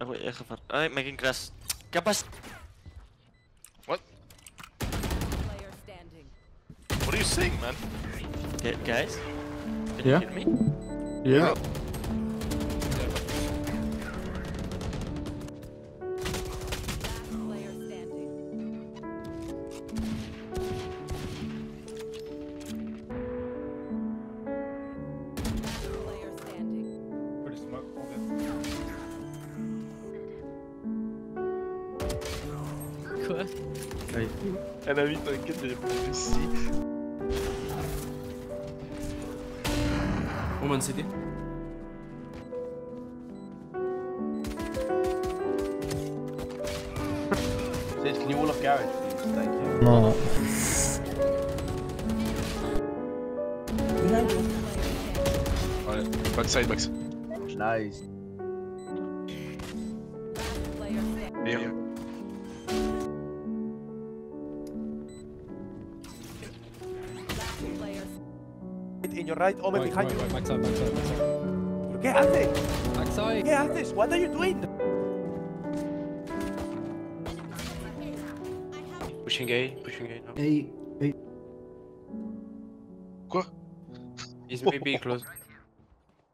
Echt gevaar. Ay, making crash. Kapas. What? Player standing. What are you saying, man? Okay, guys. Can Yeah? you hear me? Yeah. Last player standing. Last player standing. Pretty smoke. Elle a mis t'inquiète, j'ai plus ici. Can you all of garage please? Thank you. Non, non. Nice. Your right, Omen Wait, behind wait, you. wait, backside, backside, backside. ¿Qué haces? Backside! ¿Qué haces? What are you doing? Pushing A, pushing A now. Hey, hey. Quoi He's maybe close.